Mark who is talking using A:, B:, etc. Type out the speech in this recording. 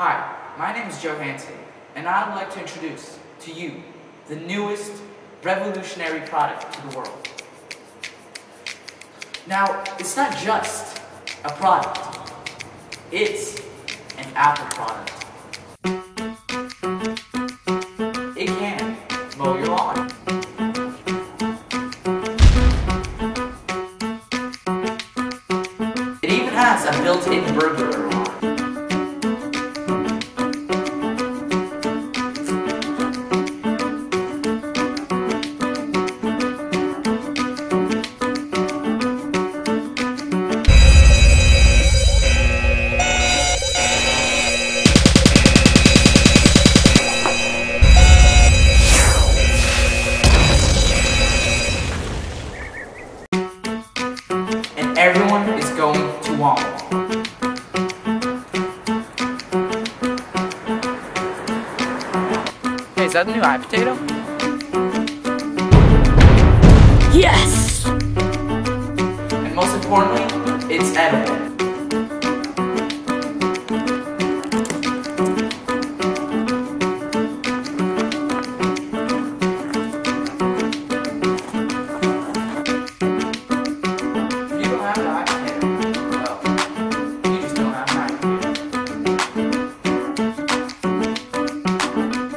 A: Hi, my name is Joe Hansen, and I would like to introduce to you the newest revolutionary product to the world. Now, it's not just a product, it's an Apple product. It can mow your lawn. It even has a built-in burglar everyone is going to want one. Hey, is that the new iPotato?
B: Yes!
A: And most importantly, it's edible. はいはい